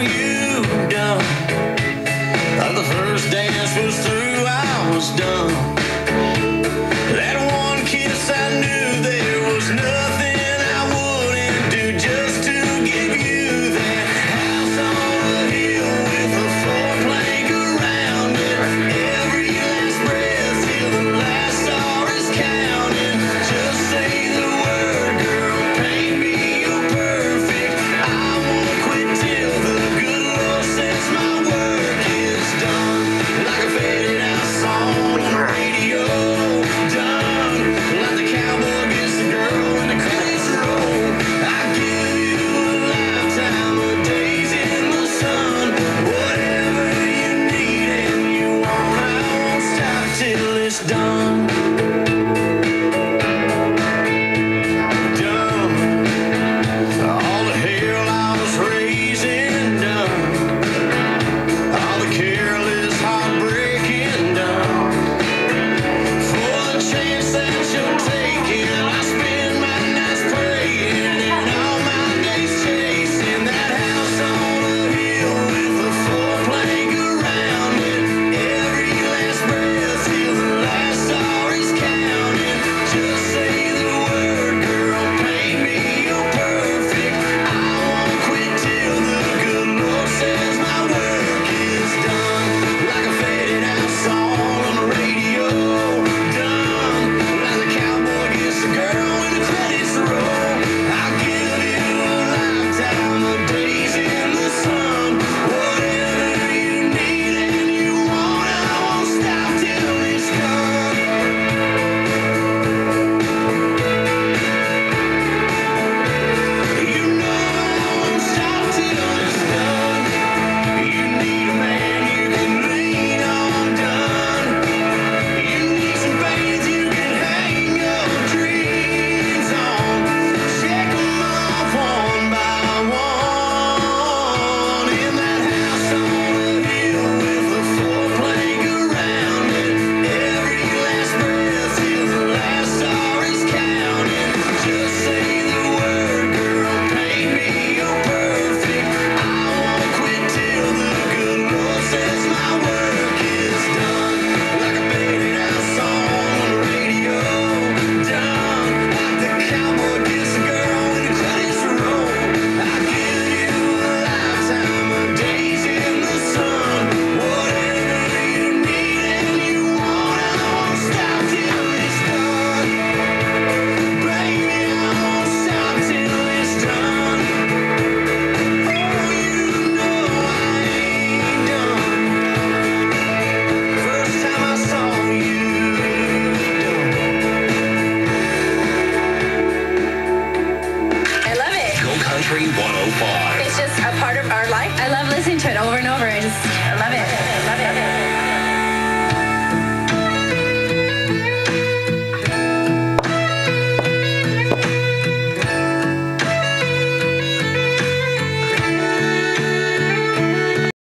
you done. By the first dance was through, I was done. Don't. It's just a part of our life. I love listening to it over and over. I just I love it.